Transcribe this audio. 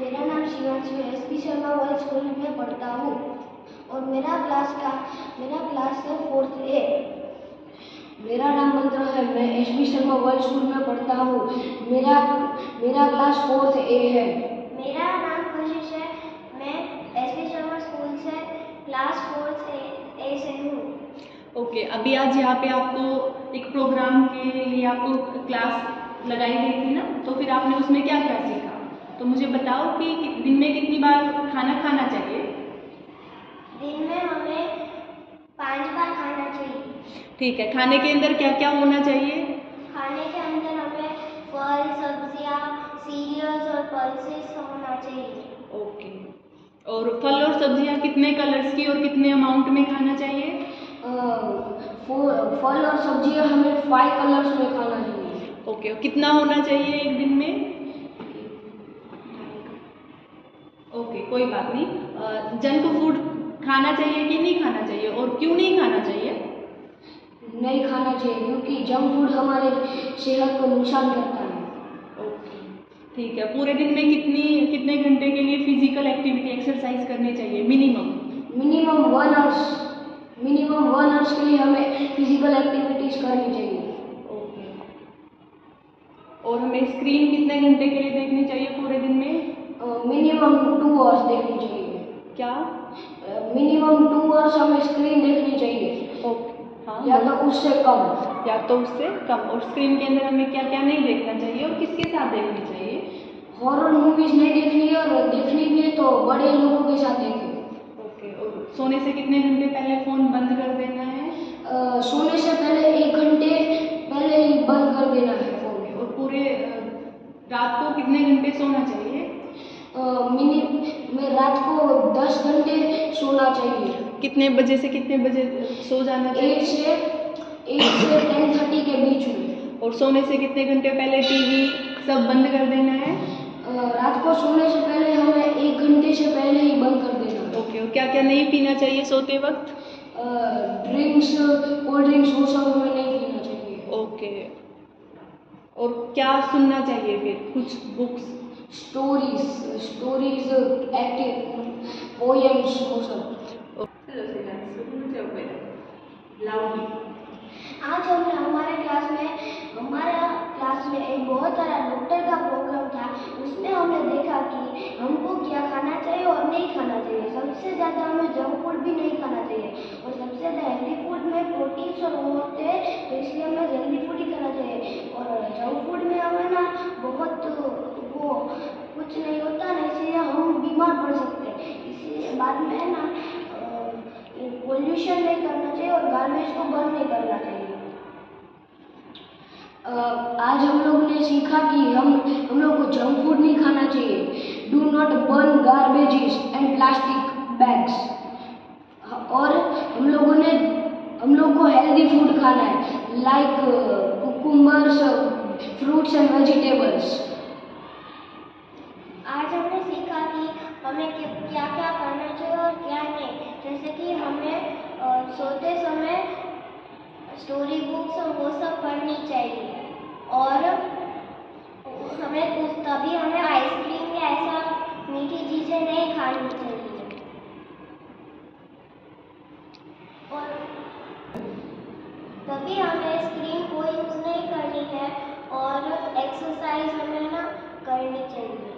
मेरा नाम शिवांशु है S P Sharma world school में पढ़ता हूँ। और मेरा क्लास का मेरा क्लास है फोर्थ ए मेरा नाम मंत्र है मैं S P Sharma world school में पढ़ता हूँ। मेरा मेरा क्लास फोर्थ ए है। मेरा नाम कशिश है मैं एस पी शर्मा स्कूल से क्लास फोर्थ ए, ए से हूँ। ओके okay, अभी आज यहाँ पे आपको एक प्रोग्राम के लिए आपको क्लास लगाई गई थी ना? तो फिर आपने उसमें क्या क्या सीखा? मुझे बताओ कि दिन में कितनी बार खाना खाना चाहिए? दिन में हमें पाँच बार खाना चाहिए। ठीक है खाने के अंदर क्या क्या होना चाहिए? खाने के अंदर हमें फल सब्ज़ियाँ सीरियल्स और पल्सेस होना चाहिए। ओके। और फल और सब्ज़ियाँ कितने कलर्स की और कितने अमाउंट में खाना चाहिए? फल और सब्ज़ियाँ हमें फाइव कलर्स में खाना चाहिए। ओके और कितना होना चाहिए एक दिन में? ओके कोई बात नहीं। जंक फ़ूड खाना चाहिए कि नहीं खाना चाहिए? और क्यों नहीं खाना चाहिए? नहीं खाना चाहिए क्योंकि जंक फ़ूड हमारे सेहत को नुकसान करता है। ओके ठीक है। पूरे दिन में कितनी कितने घंटे के लिए फ़िज़िकल एक्टिविटी एक्सरसाइज करनी चाहिए? Minimum minimum one hours minimum one hours के लिए हमें फ़िज़िकल एक्टिविटीज़ करनी चाहिए। ओके और हमें स्क्रीन कितने घंटे के लिए देखनी चाहिए पूरे दिन में? आवर्स देखनी चाहिए। क्या? मिनिमम टू आवर्स हमें स्क्रीन देखनी चाहिए। ओके हाँ। या तो उससे कम। या तो उससे कम। और स्क्रीन के अंदर हमें क्या क्या नहीं देखना चाहिए और किसके साथ देखनी चाहिए? हॉरर मूवीज़ नहीं देखनी है और देखनी भी है तो बड़े लोगों के साथ देखें ओके और सोने से कितने घंटे पहले फ़ोन बंद कर देना है? अ, सोने से पहले एक घंटे पहले ही बंद कर देना है फ़ोन और पूरे रात को कितने घंटे सोना चाहिए? रात को दस घंटे सोना चाहिए। कितने बजे से कितने बजे सो जाना चाहिए? एट से एट से टेन थर्टी के बीच में। और सोने से कितने घंटे पहले टीवी सब बंद कर देना है? रात को सोने से पहले हमें एक घंटे से पहले ही बंद कर देना है। ओके और क्या क्या नहीं पीना चाहिए सोते वक्त? ड्रिंक्स कोल्ड ड्रिंक्स वो सब हमें नहीं पीना चाहिए। ओके और क्या सुनना चाहिए फिर? कुछ books stories stories active poems वो सब लाउडली आज हमने हमारे क्लास में हमारा क्लास में एक बहुत सारा डॉक्टर का प्रोग्राम था। उसमें हमने देखा कि हमको क्या खाना चाहिए और नहीं खाना चाहिए। सबसे ज़्यादा हमें जंक फ़ूड भी नहीं खाना चाहिए। और सबसे ज़्यादा हेल्दी फ़ूड में प्रोटीन्स और वो होते हैं तो इसलिए हमें हेल्दी फ़ूड ही खाना चाहिए। और जंक फ़ूड में हमें ना बहुत कुछ नहीं होता ना इसलिए हम बीमार पड़ सकते हैं। इसलिए बाद में है ना पोल्यूशन नहीं करना चाहिए और गार्बेज को बर्न नहीं करना चाहिए। आज हम लोग ने सीखा कि हम हम लोग को जंक फ़ूड नहीं खाना चाहिए। Do not burn garbages and plastic bags और हम लोगों ने, हम लोग को हेल्दी फ़ूड खाना है like cucumbers fruits and vegetables हमें क्या क्या करना चाहिए और क्या नहीं। जैसे कि हमें सोते समय स्टोरी बुक्स और वो सब पढ़नी चाहिए। और हमें कुछ तभी हमें आइसक्रीम या ऐसा मीठी चीज़ें नहीं खानी चाहिए। और तभी हमें स्क्रीन को यूज़ नहीं करनी है और एक्सरसाइज हमें ना करनी चाहिए।